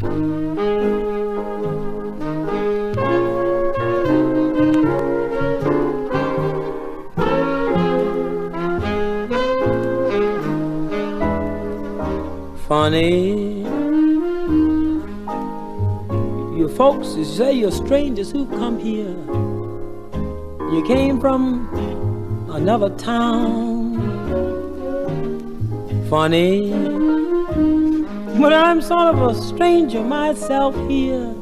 Funny, you folks you say you're strangers who come here. You came from another town. Funny, but I'm sort of a stranger myself here.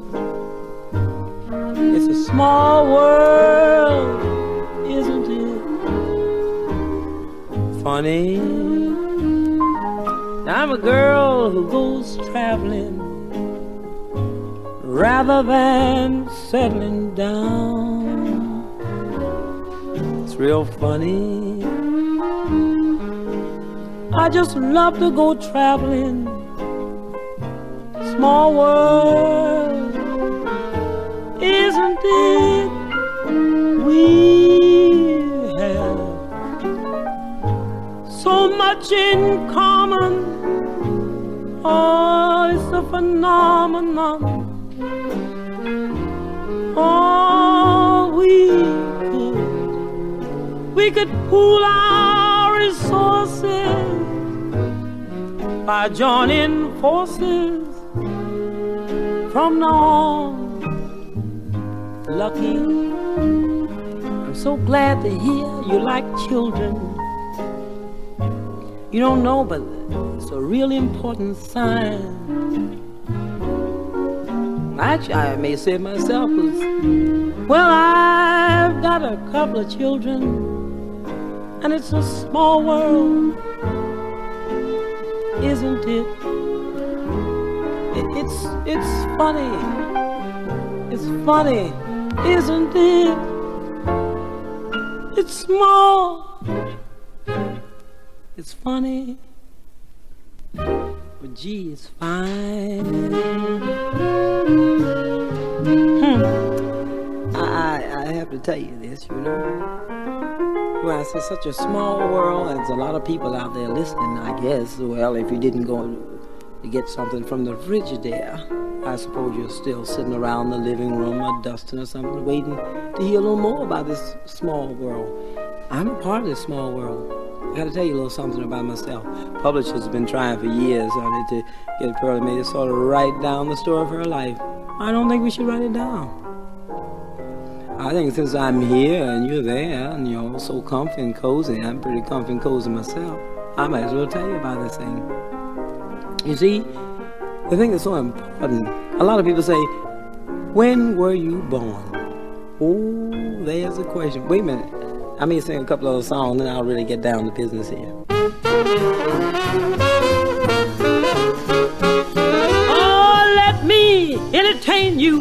It's a small world, isn't it? Funny, I'm a girl who goes traveling rather than settling down. It's real funny. I just love to go traveling. Small world, isn't it? We have so much in common. Oh, it's a phenomenon. Oh, we could, we could pool our resources by joining forces from now on. Lucky, I'm so glad to hear you like children. You don't know, but it's a really important sign. Actually, I may say myself, 'cause, well, I've got a couple of children, and it's a small world, isn't it? It- It's it's funny, it's funny, isn't it? It's small, it's funny, but gee, it's fine. Hmm. I, I have to tell you this, you know. Well, it's such a small world, and there's a lot of people out there listening, I guess. Well, if you didn't go to get something from the Frigidaire, I suppose you're still sitting around the living room or dusting or something, waiting to hear a little more about this small world. I'm a part of this small world. I gotta tell you a little something about myself. Publishers have been trying for years, honey, to get Pearlie Mae to sort of write down the story of her life. I don't think we should write it down. I think since I'm here and you're there and you're all so comfy and cozy, I'm pretty comfy and cozy myself, I might as well tell you about this thing. You see, the thing that's so important, a lot of people say, when were you born? Oh, there's a question. Wait a minute. I may sing a couple of songs, then I'll really get down to business here. Oh, let me entertain you.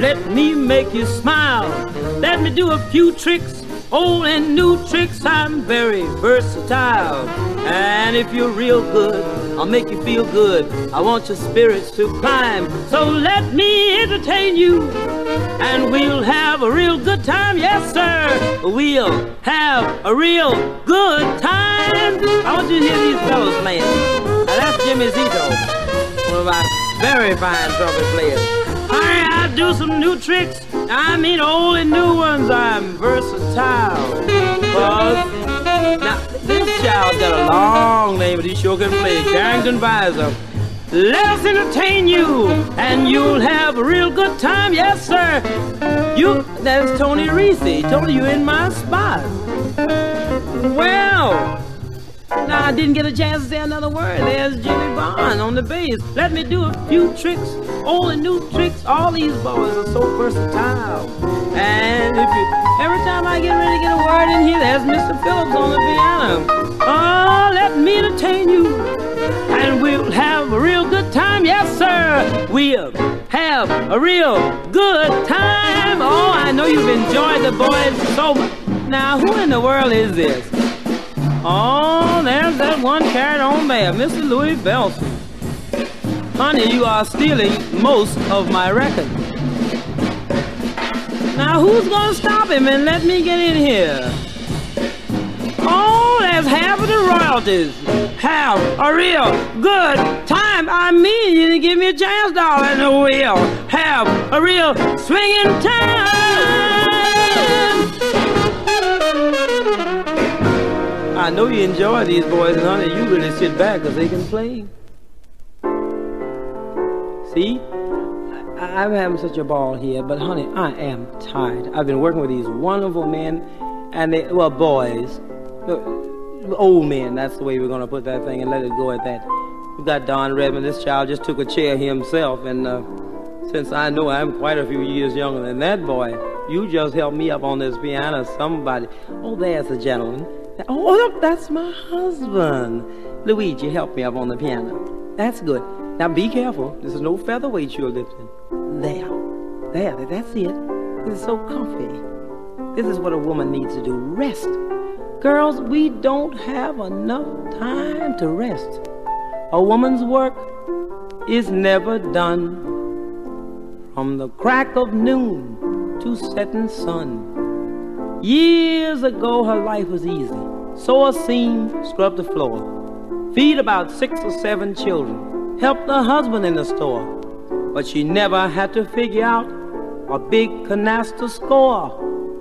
Let me make you smile. Let me do a few tricks, old and new tricks. I'm very versatile. And if you're real good, I'll make you feel good. I want your spirits to climb. So let me entertain you. And we'll have a real good time. Yes, sir. We'll have a real good time. I want you to hear these fellows playing. Now, that's Jimmy Zito one of our very fine trumpet players. I, do some new tricks. I mean and new ones. I'm versatile. Cause now child got a long name, but he sure can play. Carrington Visor. Let us entertain you, and you'll have a real good time. Yes, sir. You, that's Tony Reese. Tony, you in my spot. Well, now I didn't get a chance to say another word. There's Jimmy Bond on the bass. Let me do a few tricks, old and new tricks. All these boys are so versatile. And if you, every time I get ready to get a word in here, there's Mr. Phillips on the piano. Oh, let me entertain you, and we'll have a real good time. Yes, sir. We'll have a real good time. Oh, I know you've enjoyed the boys so much. Now, who in the world is this? Oh, there's that one carried on there, Mr. Louie Bellson. Honey, you are stealing most of my record. Now, who's gonna stop him and let me get in here? Oh, has half of the royalties. Have a real good time. I mean, you didn't give me a chance, darling. We'll have a real swinging time. I know you enjoy these boys, and honey, you really sit back because they can play. See? I'm having such a ball here, but honey, I am tired. I've been working with these wonderful men, and they, well, boys, old men, that's the way we're going to put that thing and let it go at that. We've got Don Redman. This child just took a chair himself, and uh, since I know I'm quite a few years younger than that boy, you just helped me up on this piano. Somebody, oh, there's a gentleman. Oh, that's my husband. Luigi, help me up on the piano. That's good. Now be careful. This is no featherweight you're lifting. There. There, that's it. This is so comfy. This is what a woman needs to do. Rest. Girls, we don't have enough time to rest. A woman's work is never done. From the crack of noon to setting sun. Years ago, her life was easy. Sew a seam, scrub the floor. Feed about six or seven children. Help the husband in the store. But she never had to figure out a big canasta score.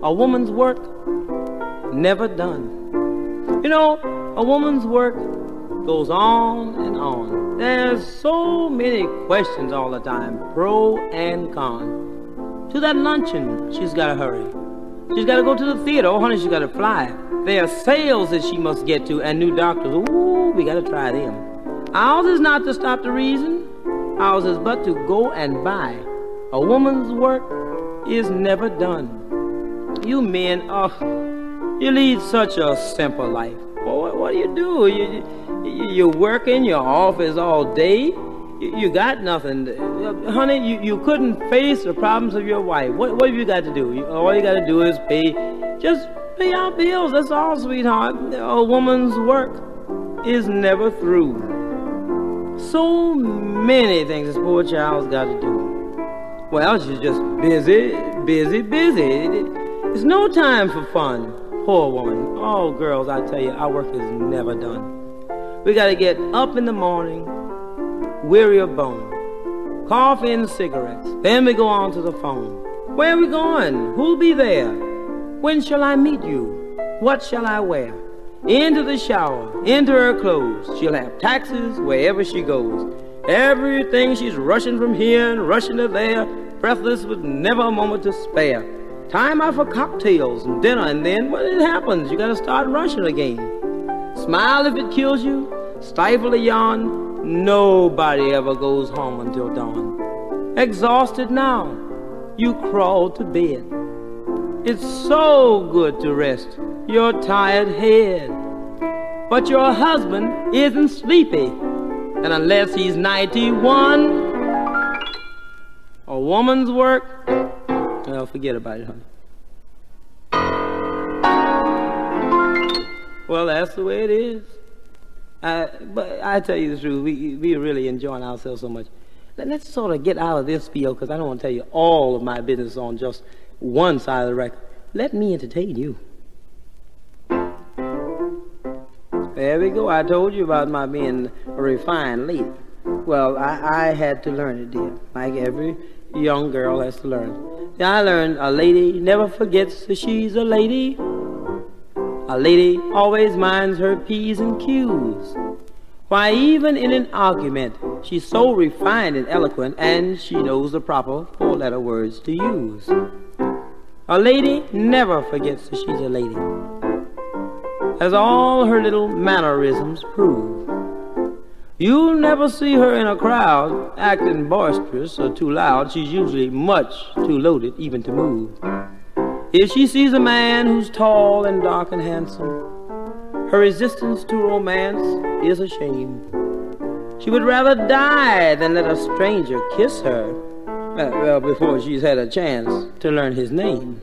A woman's work never done. You know, a woman's work goes on and on. There's so many questions all the time, pro and con. To that luncheon, she's got to hurry. She's got to go to the theater. Oh, honey, she's got to fly. There are sales that she must get to and new doctors. Ooh, we got to try them. Ours is not to stop the reason. Ours is but to go and buy. A woman's work is never done. You men, oh, you lead such a simple life. Well, what, what do you do? You, you, you're working your office all day. You, you got nothing. Honey, you, you couldn't face the problems of your wife. What, what have you got to do? All you got to do is pay, just pay our bills. That's all, sweetheart. A woman's work is never through. So many things this poor child's got to do. Well, she's just busy, busy, busy. It's no time for fun. Poor woman. Oh, girls, I tell you, our work is never done. We got to get up in the morning, weary of bone, coffee and cigarettes. Then we go on to the phone. Where are we going? Who'll be there? When shall I meet you? What shall I wear? Into the shower, into her clothes. She'll have taxes wherever she goes. Everything she's rushing from here and rushing to there, breathless with never a moment to spare. Time out for cocktails and dinner, and then when it happens, you gotta start rushing again. Smile if it kills you, stifle a yawn. Nobody ever goes home until dawn. Exhausted now, you crawl to bed. It's so good to rest your tired head. But your husband isn't sleepy, and unless he's 91, a woman's work well, forget about it, honey. Well, that's the way it is. I, but I tell you the truth, we we really enjoying ourselves so much. Let, us sort of get out of this field because I don't want to tell you all of my business on just one side of the record. Let me entertain you. There we go. I told you about my being a refined lady. Well, I, I had to learn it, dear, like every young girl has to learn. I learned a lady never forgets that she's a lady. A lady always minds her P's and Q's. Why, even in an argument, she's so refined and eloquent, and she knows the proper four letter words to use. A lady never forgets that she's a lady, as all her little mannerisms prove. You'll never see her in a crowd acting boisterous or too loud. She's usually much too loaded even to move. If she sees a man who's tall and dark and handsome, her resistance to romance is a shame. She would rather die than let a stranger kiss her, uh, well, before she's had a chance to learn his name.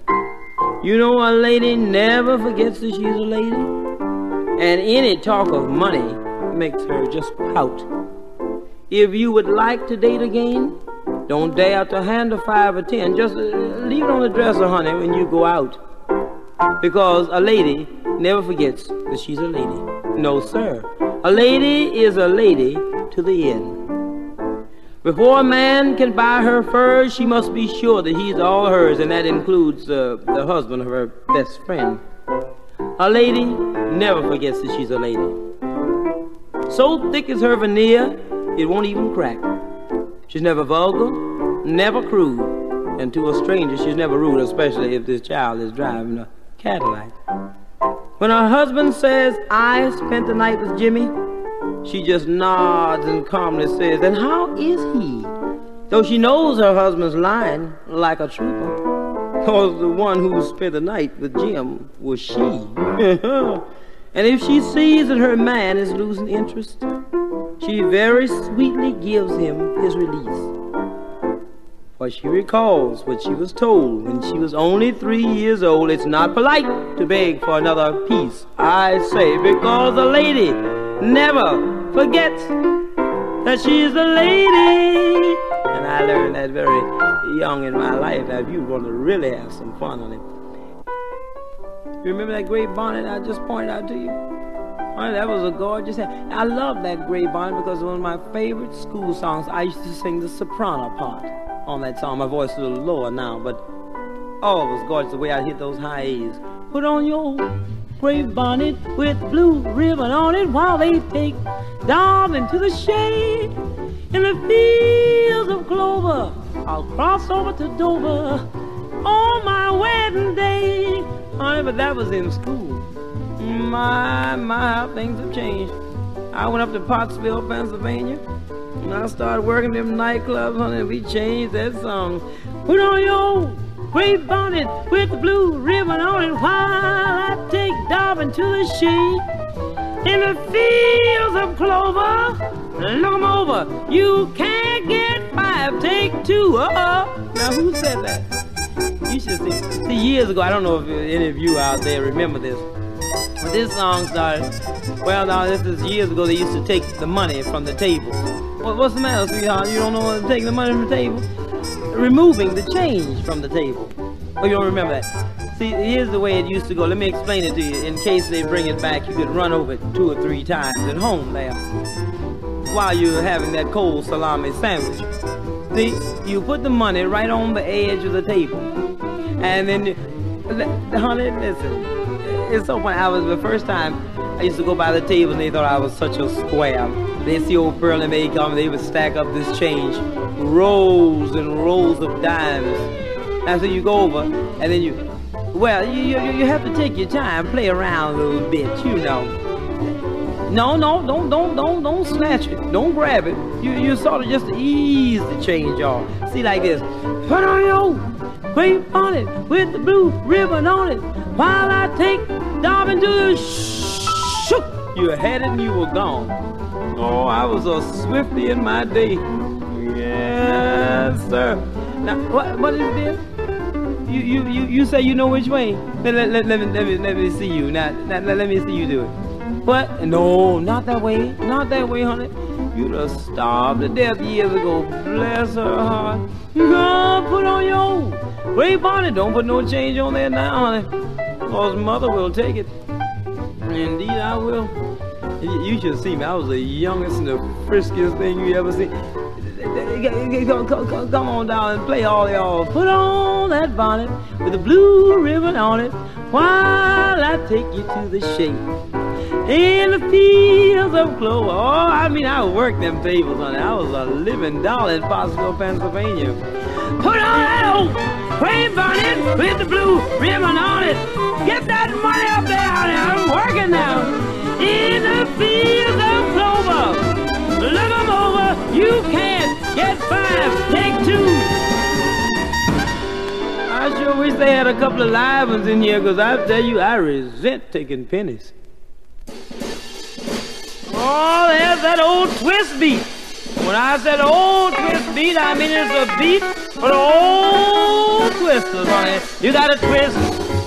You know, a lady never forgets that she's a lady, and any talk of money makes her just pout. If you would like to date again, don't dare to hand a five or ten. Just uh, leave it on the dresser, honey, when you go out. Because a lady never forgets that she's a lady. No, sir. A lady is a lady to the end. Before a man can buy her furs, she must be sure that he's all hers, and that includes uh, the husband of her best friend. A lady never forgets that she's a lady. So thick is her veneer, it won't even crack. She's never vulgar, never crude, and to a stranger, she's never rude, especially if this child is driving a Cadillac. When her husband says, I spent the night with Jimmy, she just nods and calmly says, And how is he? Though she knows her husband's lying like a trooper. Cause the one who spent the night with Jim was she. and if she sees that her man is losing interest, she very sweetly gives him his release. For she recalls what she was told when she was only three years old. It's not polite to beg for another piece, I say, because a lady never forgets that she's a lady. And I learned that very young in my life that if you want to really have some fun on it. Remember that gray bonnet I just pointed out to you? Oh, that was a gorgeous hat. I love that gray bonnet because one of my favorite school songs. I used to sing the soprano part on that song. My voice is a little lower now, but oh, it was gorgeous the way I hit those high A's. Put on your gray bonnet with blue ribbon on it while they take darling to the shade in the fields of clover. I'll cross over to Dover on my wedding day. Honey, but that was in school. My, my, how things have changed. I went up to Pottsville, Pennsylvania. And I started working them nightclubs, honey, and we changed that song. Put on your gray bonnet with the blue ribbon on it while I take Darwin to the shade. In the fields of clover, look 'em over. You can't get five, take two. Uh-uh. Now, who said that? You should see. See, years ago, I don't know if any of you out there remember this. When this song started, well, now this is years ago, they used to take the money from the table. What, what's the matter, sweetheart? You don't know what take the money from the table? Removing the change from the table. Oh, you don't remember that? See, here's the way it used to go. Let me explain it to you. In case they bring it back, you could run over it two or three times at home there while you're having that cold salami sandwich. See, you put the money right on the edge of the table. And then, honey, listen, it's so funny. I was the first time I used to go by the table and they thought I was such a square. They see old Pearlie Mae come, they would stack up this change, rows and rows of dimes. And so you go over, and then you, well, you, you, you have to take your time, play around a little bit, you know. No, no, don't, don't, don't, don't snatch it. Don't grab it. You, you sort of just ease the change y'all. See, like this. Put on your gray bonnet with the blue ribbon on it while I take Darwin to the shook. You had it and you were gone. Oh, I was a swifty in my day. Yes, sir. Now, what, what is this? You, you, you, you say you know which way? Let, let, let, let, me, let, me, let me see you. Now, now, let me see you do it. What? No, not that way. Not that way, honey. You'd have starved to death years ago. Bless her heart. Girl, put on your gray bonnet. Don't put no change on there now, honey. Cause mother will take it. Indeed, I will. You should see me. I was the youngest and the friskiest thing you ever seen. Come on down and play all y'all. Put on that bonnet with a blue ribbon on it while I take you to the shade. In the fields of clover. Oh, I mean, I worked them tables on it. I was a living doll in Pottsville, Pennsylvania. Put on that old gray bonnet with the blue ribbon on it. Get that money up there. I'm working now in the fields of clover. Look them over, you can't get five, take two. I sure wish they had a couple of live ones in here, because I tell you, I resent taking pennies. Oh, there's that old twist beat. When I said old twist beat, I mean it's a beat for the old twisters, honey. You gotta twist,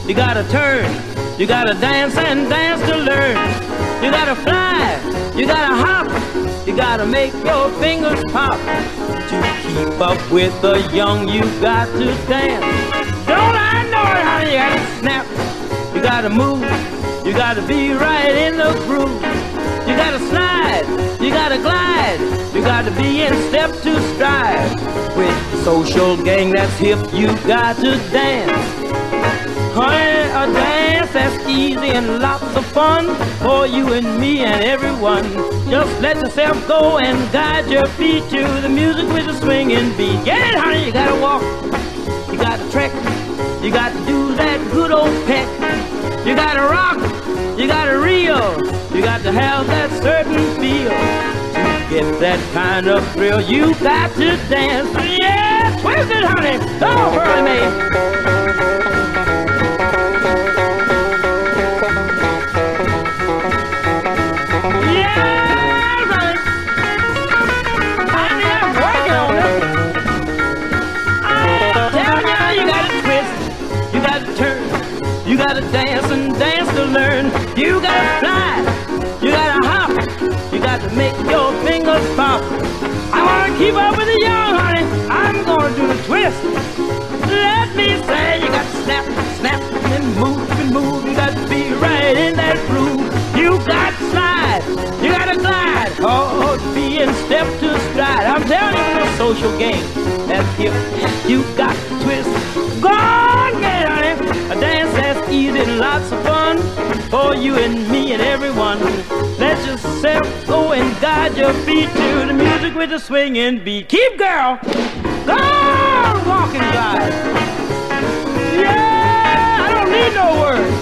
you gotta turn, you gotta dance and dance to learn. You gotta fly, you gotta hop, you gotta make your fingers pop. To keep up with the young, you got to dance. Don't I know it, honey? You gotta snap, you gotta move, You gotta be right in the groove. Social gang that's hip, you got to dance. Honey, a dance that's easy and lots of fun for you and me and everyone. Just let yourself go and guide your feet to the music with the swinging beat. Get it, honey, you gotta walk, you gotta trek, you gotta do that good old peck. You gotta rock, you gotta reel, you got to have that certain feel. To get that kind of thrill, you got to dance. Yeah, twist it, honey. Oh, Pearlie Mae. You gotta twist, you gotta turn, you gotta dance and dance to learn. You gotta fly. You gotta hop. You got to make your fingers pop. I wanna keep up with the young, honey. Do the twist. Let me say, you got to snap, snap, and move and move. You got to be right in that groove. You got to slide. You gotta glide. Oh, be in step to stride. I'm telling you, it's a social game. That's here. You got to twist. Go on, get it. A dance that's easy and lots of fun for you and me and everyone. Let yourself go and guide your feet to the music with the swinging beat. Keep, girl. Go on, walk and. Yeah, I don't need no words.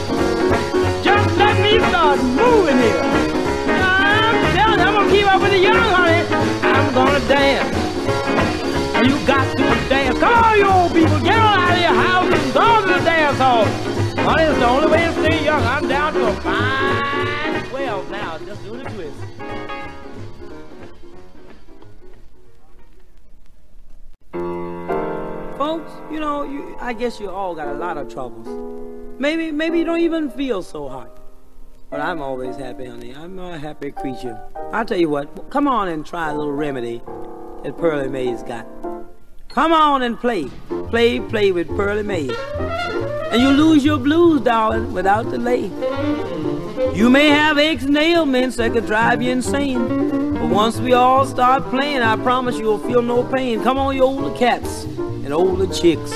Just let me start moving here. I'm telling you, I'm gonna keep up with the young, honey. I'm gonna dance. You got to dance. Come on, you old people, get on out of your house and go to the dance hall. Honey, it's the only way to stay young. I'm down to a fine 12 now, just doing a twist. Folks, you know, you, I guess you all got a lot of troubles. Maybe, maybe you don't even feel so hot. But I'm always happy, honey. I'm a happy creature. I'll tell you what, come on and try a little remedy that Pearlie Mae's got. Come on and play. Play, play with Pearlie Mae. And you lose your blues, darling, without delay. You may have aches and ailments that could drive you insane. But once we all start playing, I promise you'll feel no pain. Come on, you older cats and older chicks.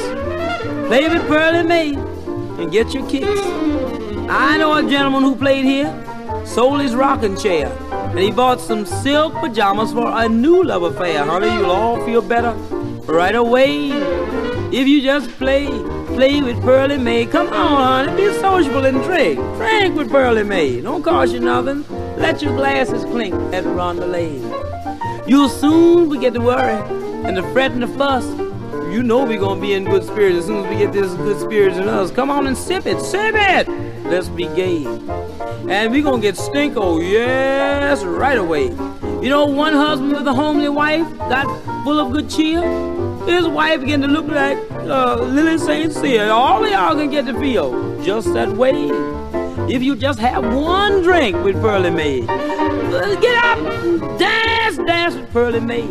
Play with Pearlie Mae and get your kicks. I know a gentleman who played here, sold his rocking chair, and he bought some silk pajamas for a new love affair. Honey, you'll all feel better right away if you just play, play with Pearlie Mae. Come on, honey, be sociable and drink. Drink with Pearlie Mae. Don't cost you nothing. Let your glasses clink at Rondelay. You'll soon forget to worry and to fret and to fuss. You know we're gonna be in good spirits as soon as we get this good spirits in us. Come on and sip it, sip it. Let's be gay. And we're gonna get stinko, yes, right away. You know, one husband with a homely wife got full of good cheer. His wife began to look like uh, Lily St. Cyr. All of y'all can get to feel just that way. If you just have one drink with Pearlie Mae, get up, dance, dance with Pearlie Mae.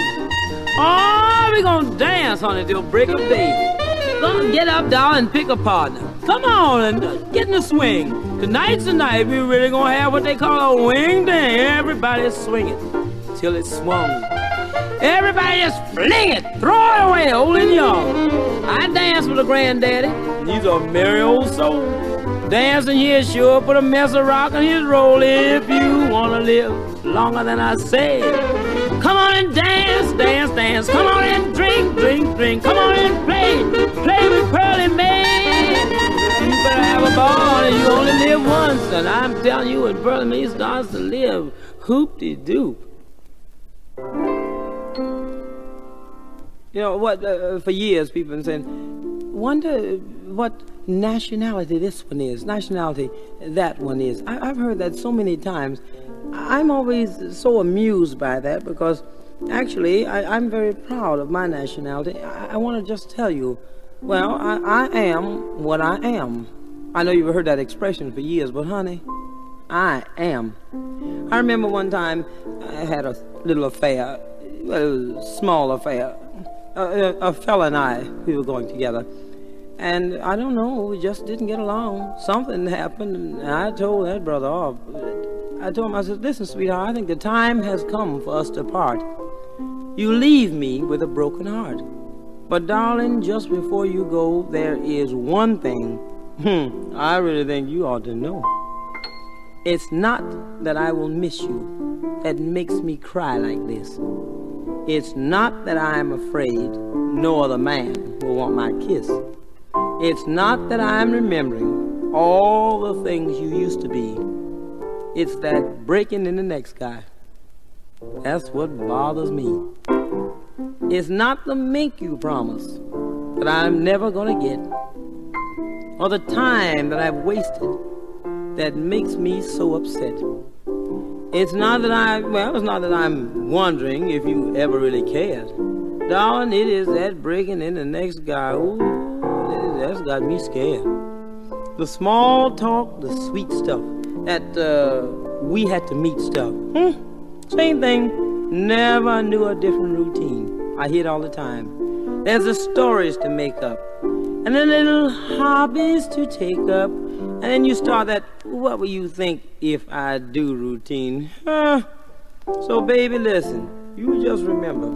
Oh, we gonna dance on it till break of day. Gonna get up, down, and pick a partner. Come on and get in the swing. Tonight's the night we really gonna have what they call a wing ding. Everybody's swinging till it's swung. Everybody just fling it, throw it away, old and young. I dance with a granddaddy, and he's a merry old soul. Dancing here sure put a mess of rock in his roll if you wanna live longer than I said. Come on and dance, dance, dance. Come on and drink, drink, drink. Come on and play, play with Pearlie Mae. You better have a ball and you only live once. And I'm telling you, when Pearlie Mae starts to live, hoop-de-doop. You know what? Uh, for years, people have been saying, "Wonder what nationality this one is, nationality that one is." I, have heard that so many times. I'm always so amused by that because, actually, I, am very proud of my nationality. I, I want to just tell you, well, I, I am what I am. I know you've heard that expression for years, but honey, I am. I remember one time I had a little affair, well, it was a small affair a, a fella and I, we were going together. And I don't know, we just didn't get along. Something happened, and I told that brother off. I told him, I said, listen, sweetheart, I think the time has come for us to part. You leave me with a broken heart. But darling, just before you go, there is one thing hmm, I really think you ought to know. It's not that I will miss you that makes me cry like this. It's not that I am afraid no other man will want my kiss. It's not that I am remembering all the things you used to be. It's that breaking in the next guy. That's what bothers me. It's not the mink you promised that I'm never gonna get, or the time that I've wasted that makes me so upset. It's not that I, well, it's not that I'm wondering if you ever really cared. Darling, it is that breaking in the next guy. Ooh, that's got me scared. The small talk, the sweet stuff, that uh, we had to meet stuff. Hmm? Same thing. Never knew a different routine. I hear it all the time. There's the stories to make up, and the little hobbies to take up, and then you start that, what will you think if I do routine? Huh? So, baby, listen, you just remember,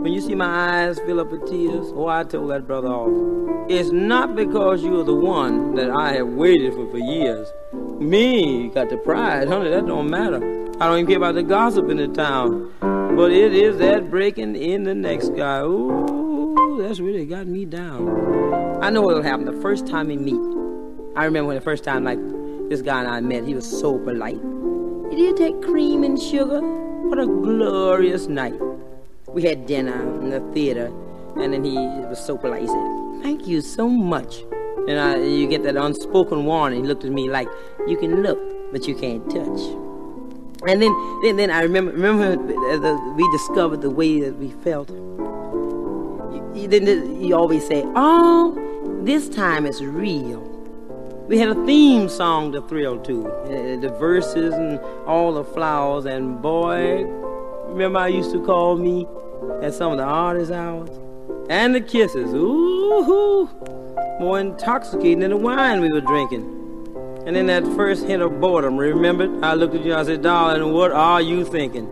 when you see my eyes fill up with tears, oh, I told that brother off. It's not because you're the one that I have waited for for years. Me, got the pride, honey, that don't matter. I don't even care about the gossip in the town. But it is that breaking in the next guy. Ooh, that's really got me down. I know what'll happen the first time we meet. I remember when the first time, like, this guy and I met, he was so polite. He did you take cream and sugar? What a glorious night. We had dinner in the theater, and then he was so polite. He said, Thank you so much. And I, you get that unspoken warning. He looked at me like, You can look, but you can't touch. And then, then, then I remember, remember we discovered the way that we felt. You, then you always say, "Oh, this time it's real." We had a theme song to thrill to, uh, the verses and all the flowers. And boy, remember I used to call me at some of the artist hours, and the kisses. Ooh, more intoxicating than the wine we were drinking. And then that first hint of boredom, remember, I looked at you and I said, darling, what are you thinking?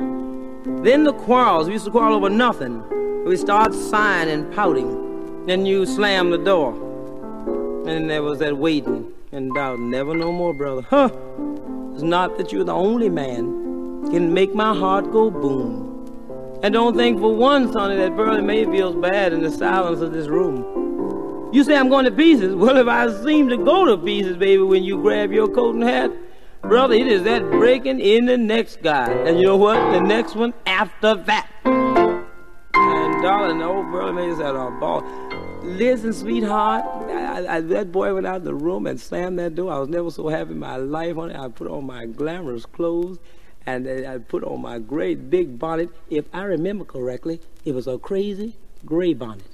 Then the quarrels, we used to quarrel over nothing. We start sighing and pouting. Then you slam the door. And there was that waiting and doubt. Never no more, brother. Huh? It's not that you're the only man can make my heart go boom. And don't think for one, Sonny, that Mae feels bad in the silence of this room. You say I'm going to pieces. Well, if I seem to go to pieces, baby, when you grab your coat and hat, brother, it is that breaking in the next guy. And you know what? The next one after that. And darling, the old made us at our ball. Listen, sweetheart, I, I, that boy went out of the room and slammed that door. I was never so happy in my life, honey. I put on my glamorous clothes and I put on my great big bonnet. If I remember correctly, it was a crazy gray bonnet.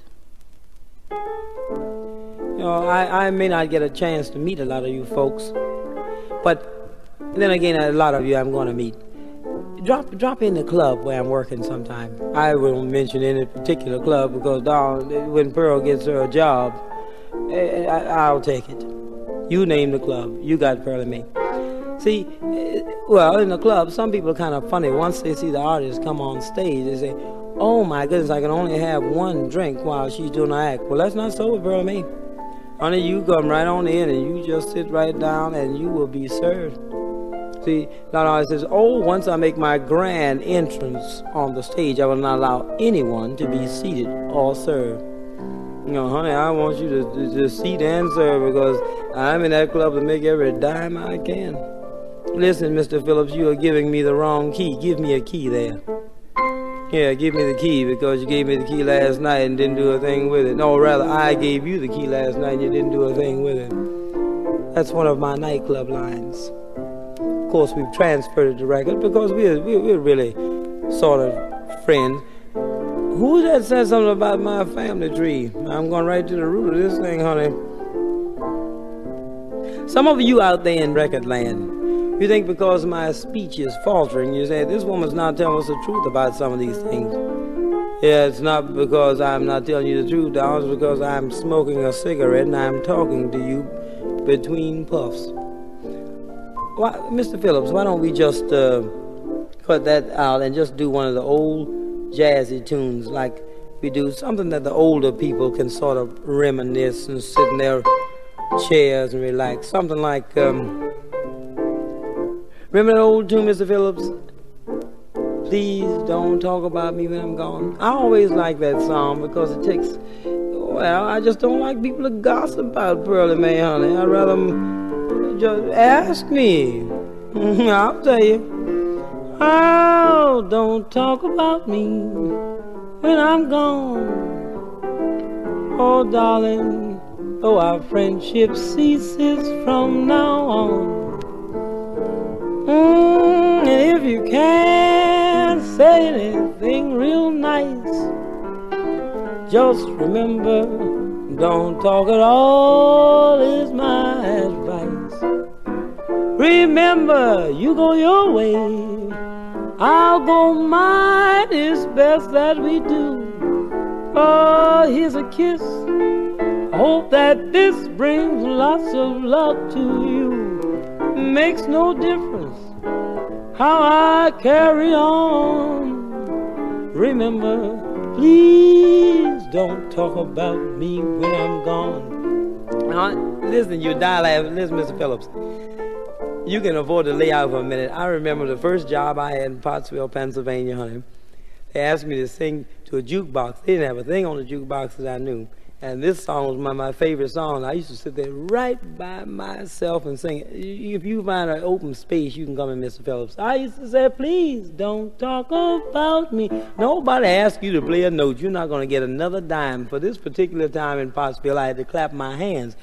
You know, I, I may not get a chance to meet a lot of you folks, but then again, a lot of you I'm going to meet. Drop, drop in the club where I'm working sometime. I won't mention any particular club because down when Pearl gets her a job, eh, eh, I, will take it. You name the club. You got Pearlie Mae. See, eh, well, in the club, some people are kind of funny. Once they see the artist come on stage, they say, oh my goodness, I can only have one drink while she's doing the act. Well, that's not so with Pearlie Mae. Honey, you come right on in and you just sit right down and you will be served. See, now it says, oh, once I make my grand entrance on the stage, I will not allow anyone to be seated or served. You know, honey, I want you to, to just seat and serve because I'm in that club to make every dime I can. Listen, Mr. Phillips, you are giving me the wrong key. Give me a key there. Yeah, give me the key because you gave me the key last night and didn't do a thing with it. No, rather, I gave you the key last night and you didn't do a thing with it. That's one of my nightclub lines. Of course, we've transferred it to record because we're, we're really sort of friends. Who that said something about my family tree? I'm going right to the root of this thing, honey. Some of you out there in record land, you think because my speech is faltering, you say, this woman's not telling us the truth about some of these things. Yeah, it's not because I'm not telling you the truth, Don. It's because I'm smoking a cigarette and I'm talking to you between puffs. Why, Mr. Phillips, why don't we just uh, cut that out and just do one of the old jazzy tunes like we do, something that the older people can sort of reminisce and sit in their chairs and relax. Something like, um, remember old tune, Mr. Phillips? Please don't talk about me when I'm gone. I always like that song because it takes, well, I just don't like people to gossip about Pearlie Mae, honey. I'd rather just ask me. I'll tell you. Oh, don't talk about me when I'm gone. Oh, darling, oh, our friendship ceases from now on. Mm, if you can't say anything real nice, just remember, don't talk at all is my advice. Remember, you go your way, I'll go mine. It's best that we do. Oh, here's a kiss. Hope that this brings lots of love to you makes no difference how I carry on. Remember, please don't talk about me when I'm gone. Now, listen, you die laughing. Listen, Mr. Phillips. You can afford to lay out for a minute. I remember the first job I had in Pottsville, Pennsylvania, honey. They asked me to sing to a jukebox. They didn't have a thing on the jukebox that I knew. And this song was of my favorite song. I used to sit there right by myself and sing. If you find an open space, you can come in, Mr. Phillips. I used to say, please don't talk about me. Nobody asked you to play a note. You're not going to get another dime. For this particular time in Pottsville, I had to clap my hands.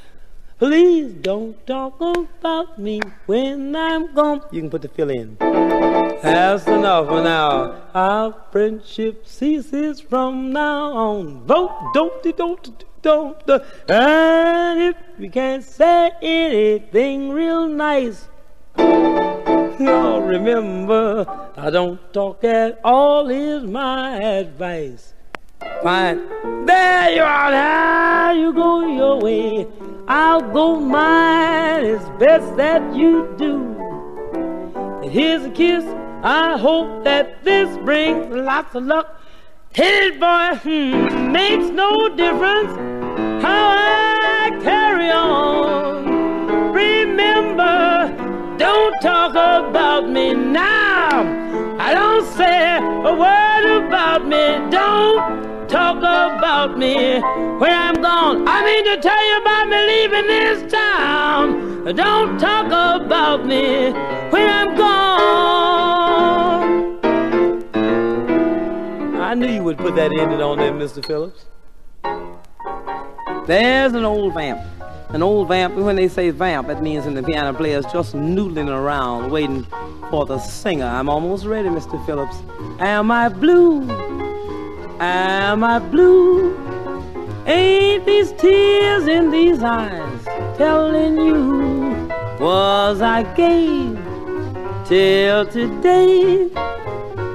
Please don't talk about me when I'm gone. You can put the fill in. That's enough for now. Our friendship ceases from now on. Vote, don't, don't, don't. don't. And if we can't say anything real nice, oh, remember, I don't talk at all is my advice. Fine. There you are. Now you go your way. I'll go mine. It's best that you do. And here's a kiss. I hope that this brings lots of luck. Hit it, boy. Hmm, makes no difference how I carry on. Remember, don't talk about me now. I don't say a word about me. Don't talk about me when I'm gone. I mean to tell you about me leaving this town. Don't talk about me when I'm gone. Would put that ending on there, Mr. Phillips. There's an old vamp. An old vamp, when they say vamp, that means in the piano player's just noodling around, waiting for the singer. I'm almost ready, Mr. Phillips. Am I blue? Am I blue? Ain't these tears in these eyes telling you was I gay till today?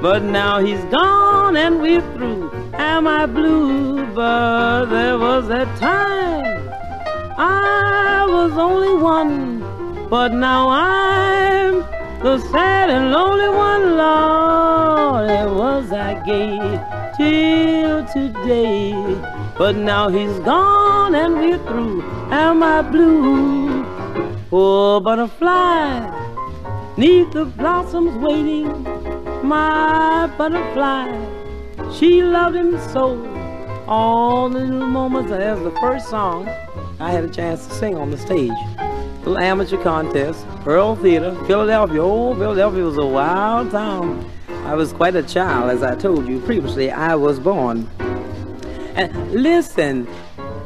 But now he's gone and we're through. Am I blue? But there was a time I was only one, but now I'm the sad and lonely one, Lord. There was I gay till today. But now he's gone and we're through. Am I blue? Poor butterfly, neath the blossoms waiting. My butterfly, she loved him so. All the little moments, that was the first song I had a chance to sing on the stage. Little amateur contest, Pearl Theater, Philadelphia. Oh, Philadelphia was a wild town. I was quite a child, as I told you previously. I was born. And listen,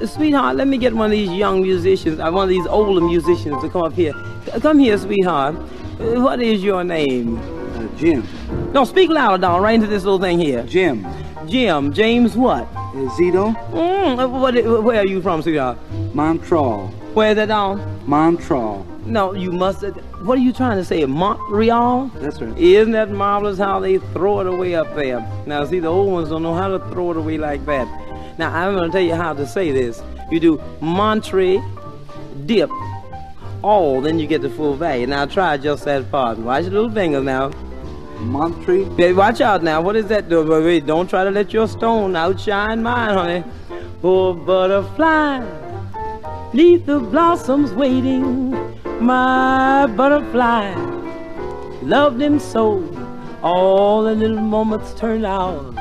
sweetheart, let me get one of these young musicians, uh, one of these older musicians to come up here. Come here, sweetheart. What is your name? Uh, Jim. No, speak louder, Don, right into this little thing here. Jim. Jim. James what? Uh, Zito. Mm, what, where are you from, sweetheart? Montreal. Where's that, Don? Montreal. No, you must. What are you trying to say? Montreal? That's right. Isn't that marvelous how they throw it away up there? Now, see, the old ones don't know how to throw it away like that. Now, I'm going to tell you how to say this. You do Montre, dip, all, then you get the full value. Now, try just that part. Watch your little fingers now. Montre? Hey, watch out now. What is that? Wait, don't try to let your stone outshine mine, honey. Oh, butterfly, neath the blossoms waiting, my butterfly loved him so. All the little moments turned hours,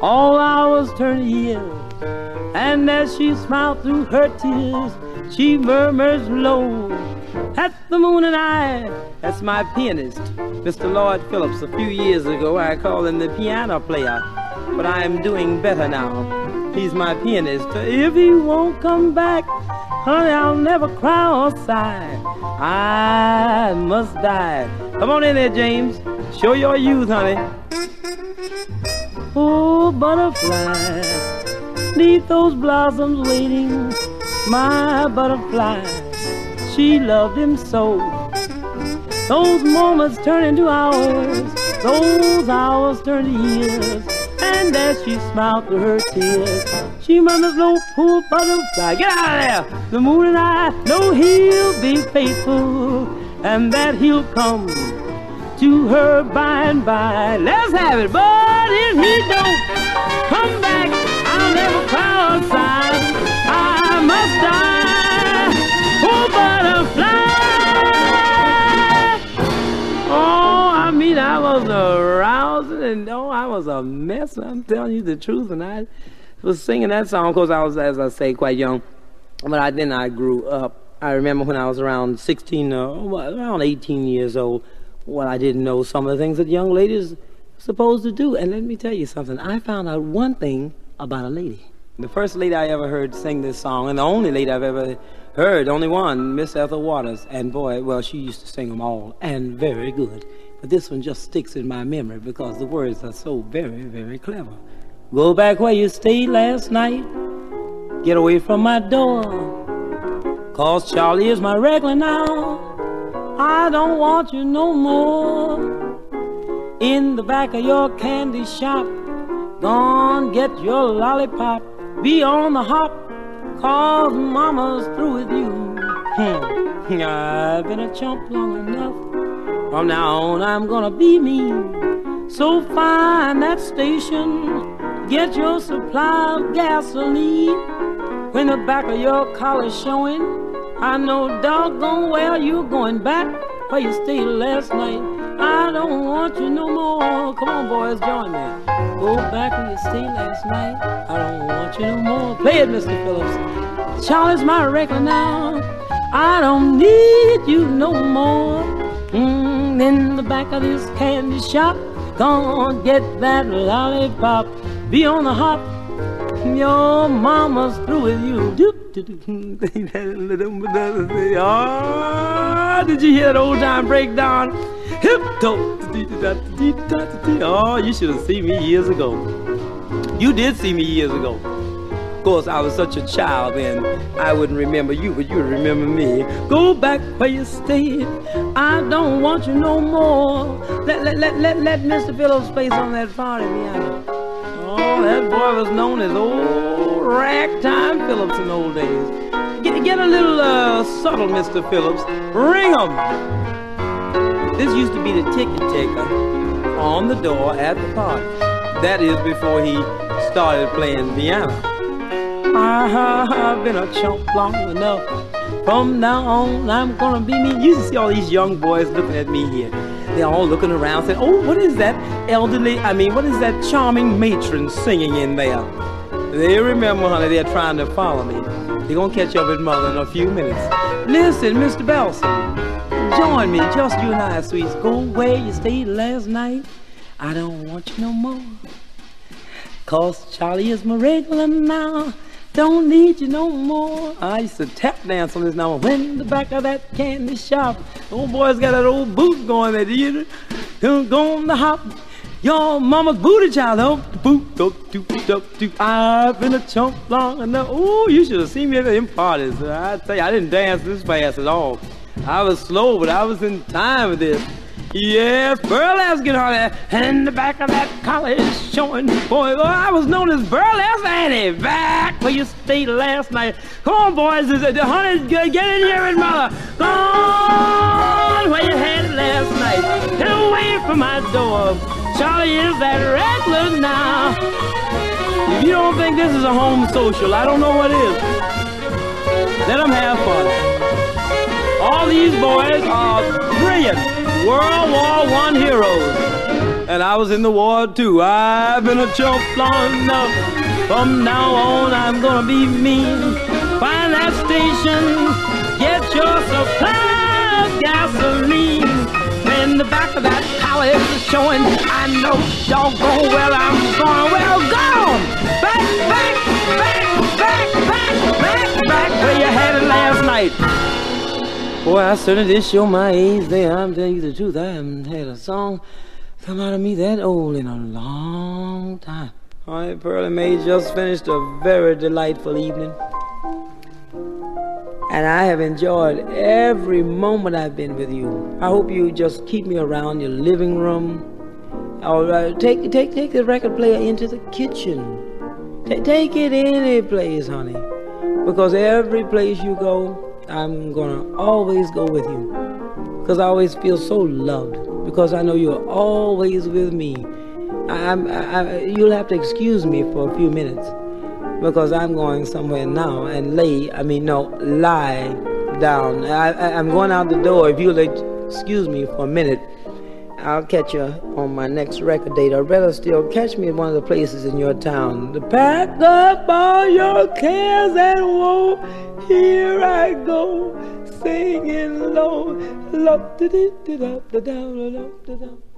all hours turned years. And as she smiled through her tears, she murmurs low, That's the moon and I. That's my pianist, Mr. Lloyd Phillips. A few years ago, I called him the piano player, but I am doing better now. He's my pianist. If he won't come back, honey, I'll never cry or sigh. I must die. Come on in there, James. Show your youth, honey. Oh, butterfly, neath those blossoms waiting, my butterfly, she loved him so. Those moments turn into hours, those hours turn to years, and as she smiled through her tears, she murmured, "No poor butterfly, get out of there!" The moon and I know he'll be faithful, and that he'll come to her by and by. Let's have it, but if he don't come back, I'll never cry or sigh. I must die, was arousing and oh, I was a mess. I'm telling you the truth, and I was singing that song because I was, as I say, quite young. But I, then I grew up. I remember when I was around 16, uh, around 18 years old. Well, I didn't know some of the things that young ladies supposed to do. And let me tell you something. I found out one thing about a lady. The first lady I ever heard sing this song, and the only lady I've ever heard, only one, Miss Ethel Waters. And boy, well, she used to sing them all, and very good. But this one just sticks in my memory because the words are so very, very clever. Go back where you stayed last night. Get away from my door. Cause Charlie is my regular now. I don't want you no more. In the back of your candy shop, gone get your lollipop. Be on the hop, cause mama's through with you. Hmm. I've been a chump long enough. From now on, I'm gonna be me. So find that station, get your supply of gasoline. When the back of your collar's showing, I know doggone well you're going back where you stayed last night. I don't want you no more. Come on, boys, join me. Go back where you stayed last night. I don't want you no more. Play it, Mr. Phillips. Charlie's my record now. I don't need you no more. Mm, in the back of this candy shop, gonna get that lollipop. Be on the hop. Your mama's through with you. Oh, did you hear that old time breakdown? Hip Oh, you should have seen me years ago. You did see me years ago. Of course, I was such a child then, I wouldn't remember you, but you would remember me. Go back where you stayed. I don't want you no more. Let, let, let, let, let Mr. Phillips face on that party piano. Oh, that boy was known as old ragtime Phillips in old days. Get, get a little uh, subtle, Mr. Phillips. Ring 'em. This used to be the ticket taker on the door at the party. That is before he started playing piano. I've been a chump long enough. From now on, I'm gonna be me. You see all these young boys looking at me here. They're all looking around saying, oh, what is that elderly, I mean, what is that charming matron singing in there? They remember, honey, they're trying to follow me. They're gonna catch up with mother in a few minutes. Listen, Mr. Bellson, join me, just you and I, sweets. Go where you stayed last night. I don't want you no more. Cause Charlie is my regular now. Don't need you no more. I used to tap dance on this number. When the back of that candy shop, old boy's got that old boot going there. You go on the hop. Your mama's booty child, oh, boot, up, doop, up, doop. I've been a chump long enough. Oh, you should have seen me at them parties. I tell you, I didn't dance this fast at all. I was slow, but I was in time with this. Yes, burlesque get on there. And the back of that collar is showing, boy, oh, I was known as Burlesque Annie. Back where you stayed last night. Come on, boys, Is it the honey, get in here and mother. On where you had it last night. Get away from my door. Charlie is that reckless now. If you don't think this is a home social, I don't know what is. Let them have fun. All these boys are brilliant. World War One heroes. And I was in the war too. I've been a chump long enough. From now on, I'm gonna be mean. Find that station, get your supply of gasoline. In the back of that collar is showing. I know y'all go well. I'm going well. Gone. Back, back, back, back, back, back, back Boy, I certainly didn't show my age there. I'm telling you the truth. I haven't had a song come out of me that old in a long time. All right, Pearlie Mae just finished a very delightful evening. And I have enjoyed every moment I've been with you. I hope you just keep me around your living room. Or take, take, take the record player into the kitchen. T- take it any place, honey. Because every place you go, I'm gonna always go with you because I always feel so loved because I know you're always with me. I, I, you'll have to excuse me for a few minutes because I'm going somewhere now and lay, I mean, no, lie down. I, am going out the door. If you'll excuse me for a minute, I'll catch you on my next record date. Or rather still, catch me at one of the places in your town. To pack up all your cares and woe. Here I go, singing low. Love da da da da da da da da.